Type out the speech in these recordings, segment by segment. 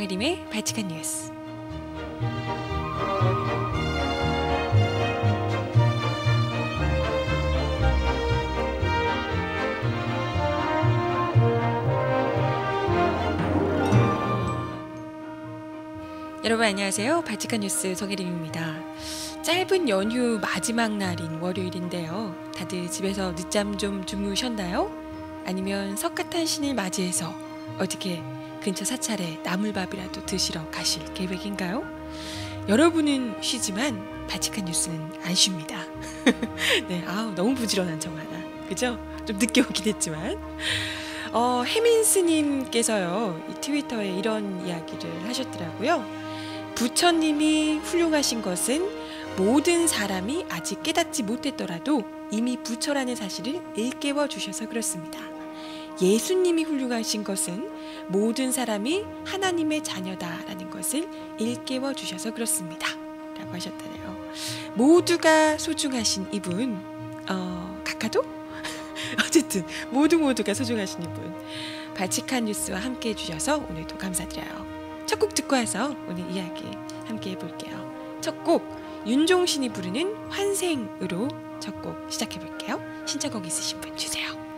정혜림의 발칙한 뉴스. 여러분 안녕하세요. 발칙한 뉴스 정혜림입니다. 짧은 연휴 마지막 날인 월요일인데요. 다들 집에서 늦잠 좀 주무셨나요? 아니면 석가탄신일 맞이해서 어떻게 근처 사찰에 나물밥이라도 드시러 가실 계획인가요? 여러분은 쉬지만 바칙한 뉴스는 안 쉽니다. 네, 아우 너무 부지런한 정 하나, 그죠? 좀 늦게 오긴 했지만 어, 혜민 스님께서요 이 트위터에 이런 이야기를 하셨더라고요. 부처님이 훌륭하신 것은 모든 사람이 아직 깨닫지 못했더라도 이미 부처라는 사실을 일깨워 주셔서 그렇습니다. 예수님이 훌륭하신 것은 모든 사람이 하나님의 자녀다라는 것을 일깨워 주셔서 그렇습니다. 라고 하셨다네요. 모두가 소중하신 이분, 어, 각하도? 어쨌든, 모두 모두가 소중하신 이분. 발칙한 뉴스와 함께 해주셔서 오늘도 감사드려요. 첫 곡 듣고 와서 오늘 이야기 함께 해볼게요. 첫 곡, 윤종신이 부르는 환생으로 첫 곡 시작해볼게요. 신청곡 있으신 분 주세요.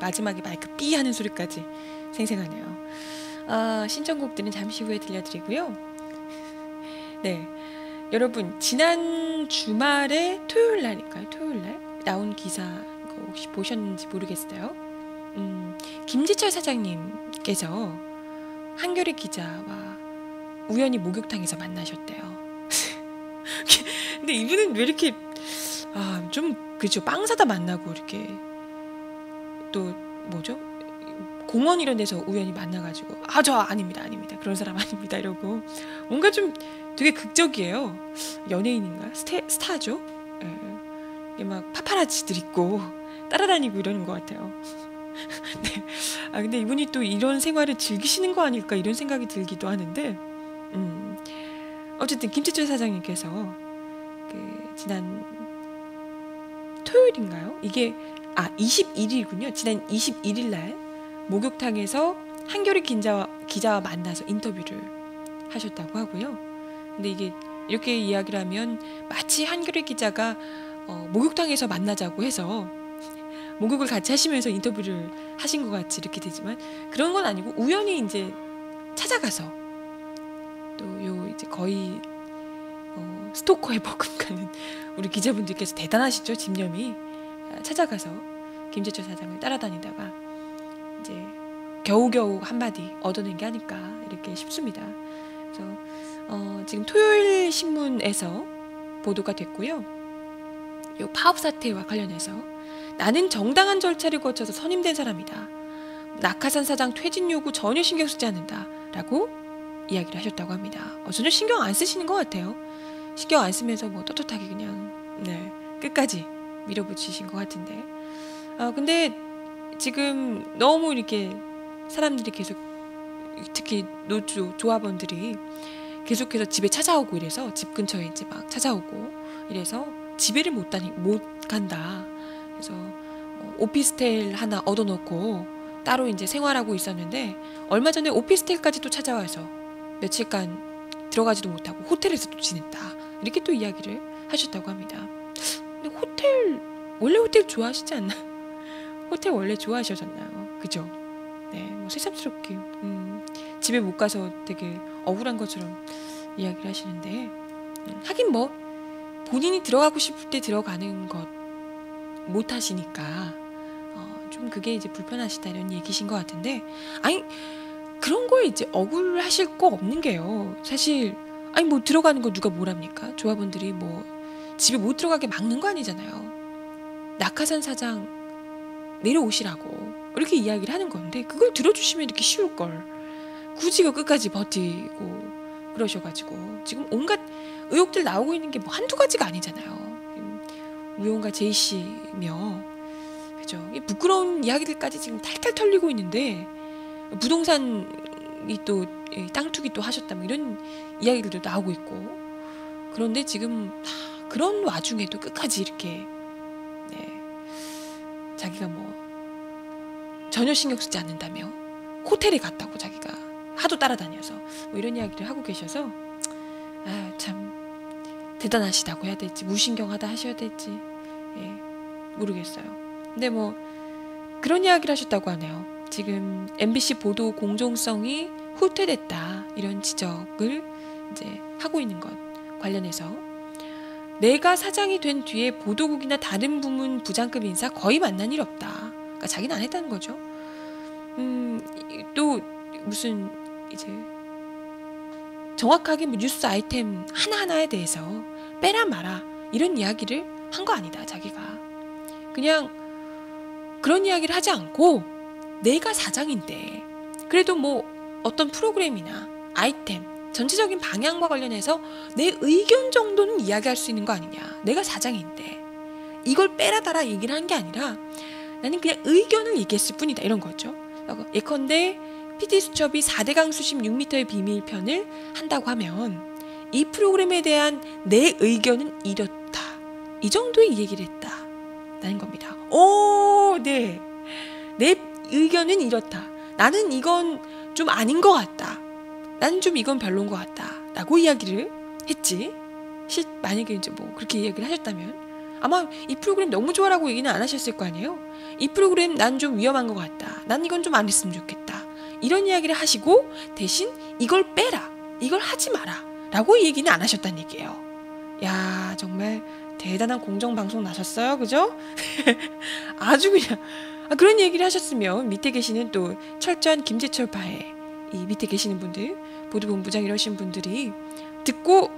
마지막에 마이크 삐 하는 소리까지 생생하네요. 아, 신청곡들은 잠시 후에 들려드리고요. 네, 여러분 지난 주말에 토요일 날일까요? 토요일 날 나온 기사 혹시 보셨는지 모르겠어요. 음, 김지철 사장님께서 한겨레 기자와 우연히 목욕탕에서 만나셨대요. 근데 이분은 왜 이렇게 아, 좀 그죠 빵 사다 만나고 이렇게 또 뭐죠? 공원 이런 데서 우연히 만나가지고 아 저 아닙니다 아닙니다. 그런 사람 아닙니다 이러고. 뭔가 좀 되게 극적이에요. 연예인인가? 스테, 스타죠? 예. 막 파파라치들 있고 따라다니고 이러는 것 같아요. 네. 아 근데 이분이 또 이런 생활을 즐기시는 거 아닐까 이런 생각이 들기도 하는데 음. 어쨌든 김치철 사장님께서 그 지난 토요일인가요 이게 아 21일군요. 지난 21일 날 목욕탕에서 한겨레 기자와, 기자와 만나서 인터뷰를 하셨다고 하고요. 근데 이게 이렇게 이야기를 하면 마치 한겨레 기자가 어, 목욕탕에서 만나자고 해서 목욕을 같이 하시면서 인터뷰를 하신 것 같이 이렇게 되지만 그런 건 아니고 우연히 이제 찾아가서 또 요 이제 거의 어, 스토커에 버금가는 우리 기자분들께서 대단하시죠 집념이 찾아가서 김재철 사장을 따라다니다가 이제 겨우겨우 한마디 얻어낸 게 아닐까 이렇게 싶습니다. 그래서 어, 지금 토요일 신문에서 보도가 됐고요. 요 파업 사태와 관련해서 나는 정당한 절차를 거쳐서 선임된 사람이다. 낙하산 사장 퇴진 요구 전혀 신경 쓰지 않는다라고 이야기를 하셨다고 합니다. 어, 전혀 신경 안 쓰시는 것 같아요. 신경 안 쓰면서 뭐 떳떳하게 그냥 네 끝까지 밀어붙이신 것 같은데. 아 근데 지금 너무 이렇게 사람들이 계속 특히 노조 조합원들이 계속해서 집에 찾아오고 이래서 집 근처에 이제 막 찾아오고 이래서 집에를 못 다니 못 간다. 그래서 어, 오피스텔 하나 얻어놓고 따로 이제 생활하고 있었는데 얼마 전에 오피스텔까지 또 찾아와서 며칠간 들어가지도 못하고 호텔에서 또 지냈다. 이렇게 또 이야기를 하셨다고 합니다. 근데 호텔 원래 호텔 좋아하시지 않나? 호텔 원래 좋아하셨잖아요. 그죠? 네, 뭐 새삼스럽게 음, 집에 못 가서 되게 억울한 것처럼 이야기를 하시는데 음, 하긴 뭐 본인이 들어가고 싶을 때 들어가는 것 못 하시니까 어, 좀 그게 이제 불편하시다 이런 얘기신 것 같은데 아니 그런 거에 이제 억울하실 거 없는 게요. 사실 아니 뭐 들어가는 거 누가 뭐랍니까? 조합원들이 뭐 집에 못 들어가게 막는 거 아니잖아요. 낙하산 사장 내려오시라고 이렇게 이야기를 하는 건데 그걸 들어주시면 이렇게 쉬울 걸 굳이 그 끝까지 버티고 그러셔가지고 지금 온갖 의혹들 나오고 있는 게 뭐 한두 가지가 아니잖아요. 우용과 제이 씨며 그죠? 이 부끄러운 이야기들까지 지금 탈탈 털리고 있는데 부동산이 또 땅 투기 또 하셨다 뭐 이런 이야기들도 나오고 있고 그런데 지금 그런 와중에도 끝까지 이렇게 네, 자기가 뭐 전혀 신경 쓰지 않는다며 호텔에 갔다고 자기가 하도 따라다녀서 뭐 이런 이야기를 하고 계셔서 아 참 대단하시다고 해야 될지 무신경하다 하셔야 될지 예, 모르겠어요. 근데 뭐 그런 이야기를 하셨다고 하네요. 지금 MBC 보도 공정성이 후퇴됐다 이런 지적을 이제 하고 있는 것 관련해서 내가 사장이 된 뒤에 보도국이나 다른 부문 부장급 인사 거의 만난 일 없다. 그러니까 자기는 안 했다는 거죠. 음, 또 무슨 이제 정확하게 뭐 뉴스 아이템 하나하나에 대해서 빼라 마라 이런 이야기를 한 거 아니다 자기가 그냥 그런 이야기를 하지 않고 내가 사장인데 그래도 뭐 어떤 프로그램이나 아이템 전체적인 방향과 관련해서 내 의견 정도는 이야기할 수 있는 거 아니냐 내가 사장인데 이걸 빼라 달아 얘기를 한 게 아니라 나는 그냥 의견을 얘기했을 뿐이다 이런 거죠 예컨대 PT 수첩이 4대강 수심 6m의 비밀편을 한다고 하면 이 프로그램에 대한 내 의견은 이렇다. 이 정도의 얘기를 했다. 라는 겁니다. 오, 네. 내 의견은 이렇다. 나는 이건 좀 아닌 것 같다. 나는 좀 이건 별론 것 같다. 라고 이야기를 했지. 실, 만약에 이제 뭐 그렇게 이야기를 하셨다면 아마 이 프로그램 너무 좋아라고 얘기는 안 하셨을 거 아니에요? 이 프로그램 난 좀 위험한 것 같다. 난 이건 좀 안 했으면 좋겠다. 이런 이야기를 하시고 대신 이걸 빼라. 이걸 하지 마라. 라고 얘기는 안 하셨다는 얘기예요. 야, 정말 대단한 공정방송 나셨어요. 그죠? 아주 그냥. 아, 그런 얘기를 하셨으면 밑에 계시는 또 철저한 김재철 파의 이 밑에 계시는 분들, 보도본부장 이러신 분들이 듣고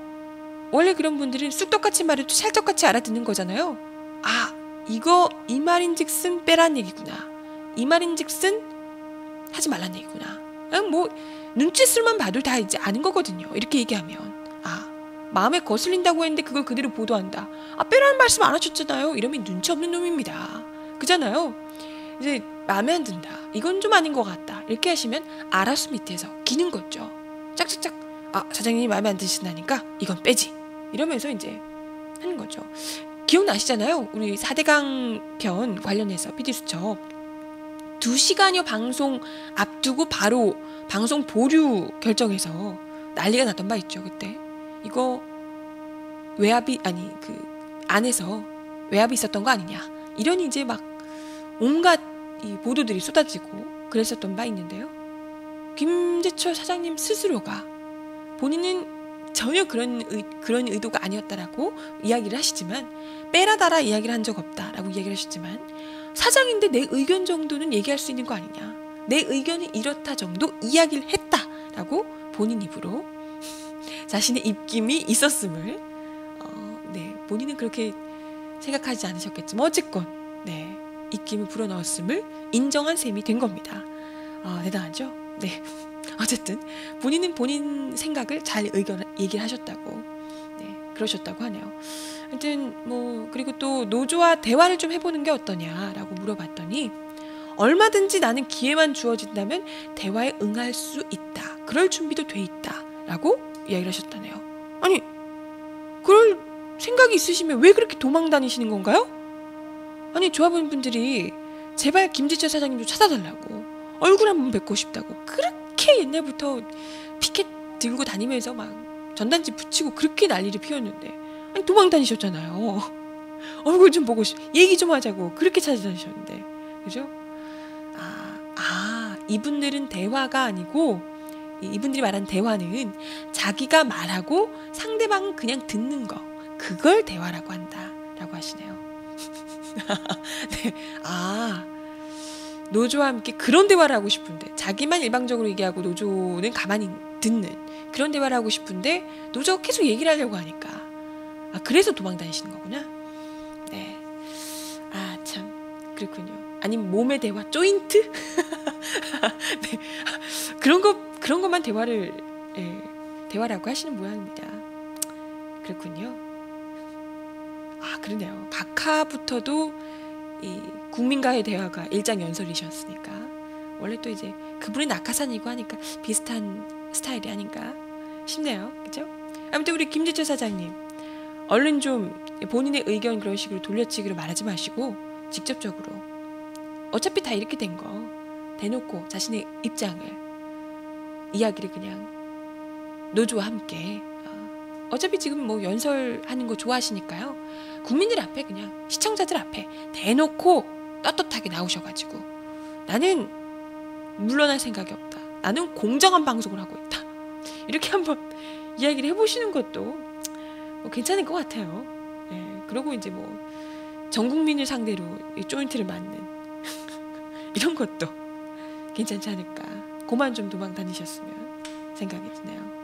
원래 그런 분들은 쑥떡같이 말해도 찰떡같이 알아듣는 거잖아요. 아, 이거 이 말인즉슨 빼란 얘기구나. 이 말인즉슨 하지 말란 얘기구나. 뭐 눈짓을만 봐도 다 이제 아는 거거든요. 이렇게 얘기하면 아 마음에 거슬린다고 했는데 그걸 그대로 보도한다. 아 빼라는 말씀 안 하셨잖아요. 이러면 눈치 없는 놈입니다. 그잖아요. 이제 마음에 안 든다. 이건 좀 아닌 것 같다. 이렇게 하시면 알아서 밑에서 기는 거죠. 짝짝짝. 아 사장님이 마음에 안 드신다니까 이건 빼지. 이러면서 이제 하는 거죠. 기억나시잖아요. 우리 4대강 편 관련해서 PD수첩. 2시간여 방송 앞두고 바로 방송 보류 결정해서 난리가 났던 바 있죠, 그때. 이거 외압이 아니 그 안에서 외압이 있었던 거 아니냐. 이런 이제 막 온갖 이 보도들이 쏟아지고 그랬었던 바 있는데요. 김재철 사장님 스스로가 본인은 전혀 그런 의, 그런 의도가 아니었다라고 이야기를 하시지만 빼라다라 이야기를 한 적 없다라고 이야기를 하셨지만 사장인데 내 의견 정도는 얘기할 수 있는 거 아니냐. 내 의견이 이렇다 정도 이야기를 했다라고 본인 입으로 자신의 입김이 있었음을 어, 네 본인은 그렇게 생각하지 않으셨겠지만 어쨌건 네 입김을 불어넣었음을 인정한 셈이 된 겁니다. 어, 대단하죠? 네 어쨌든 본인은 본인 생각을 잘 의견 얘기를 하셨다고 네 그러셨다고 하네요. 하여튼 뭐 그리고 또 노조와 대화를 좀 해보는 게 어떠냐라고 물어봤더니 얼마든지 나는 기회만 주어진다면 대화에 응할 수 있다. 그럴 준비도 돼 있다. 라고 이야기를 하셨다네요. 아니, 그럴 생각이 있으시면 왜 그렇게 도망 다니시는 건가요? 아니, 조합원분들이 제발 김지철 사장님 좀 찾아달라고. 얼굴 한번 뵙고 싶다고. 그렇게 옛날부터 피켓 들고 다니면서 막 전단지 붙이고 그렇게 난리를 피웠는데. 아니, 도망 다니셨잖아요. 얼굴 좀 보고 싶, 얘기 좀 하자고. 그렇게 찾아다니셨는데. 그죠? 아, 이분들은 대화가 아니고 이분들이 말한 대화는 자기가 말하고 상대방은 그냥 듣는 거. 그걸 대화라고 한다. 라고 하시네요. 네. 아, 노조와 함께 그런 대화를 하고 싶은데, 자기만 일방적으로 얘기하고 노조는 가만히 듣는 그런 대화를 하고 싶은데, 노조가 계속 얘기를 하려고 하니까. 아, 그래서 도망 다니시는 거구나. 네. 아, 참. 그렇군요. 아니면 몸의 대화 조인트 네. 그런 거 그런 것만 대화를 예, 대화라고 하시는 모양입니다. 그렇군요. 아 그러네요. 각하부터도 이 국민과의 대화가 일장 연설이셨으니까 원래 또 이제 그분이 낙하산이고 하니까 비슷한 스타일이 아닌가 싶네요. 그죠? 아무튼 우리 김재철 사장님 얼른 좀 본인의 의견 그런 식으로 돌려치기로 말하지 마시고 직접적으로 어차피 다 이렇게 된 거 대놓고 자신의 입장을 이야기를 그냥 노조와 함께 어, 어차피 지금 뭐 연설하는 거 좋아하시니까요. 국민들 앞에 그냥 시청자들 앞에 대놓고 떳떳하게 나오셔가지고 나는 물러날 생각이 없다. 나는 공정한 방송을 하고 있다. 이렇게 한번 이야기를 해보시는 것도 뭐 괜찮을 것 같아요. 예, 그리고 이제 뭐 전 국민을 상대로 이 조인트를 맞는 이런 것도 괜찮지 않을까. 그만 좀 도망 다니셨으면 생각이 드네요.